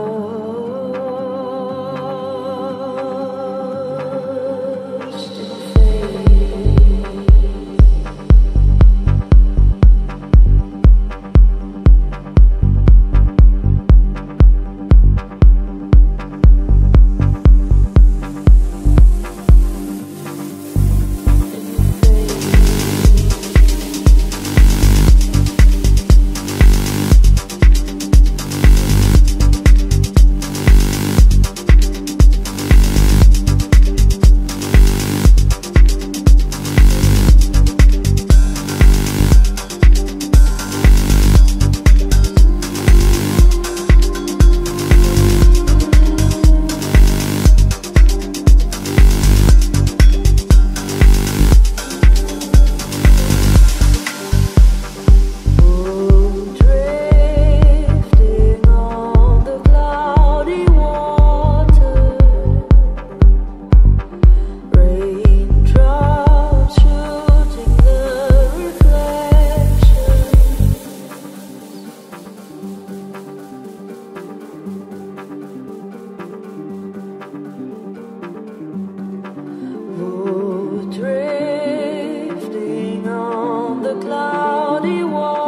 Lord. body wall.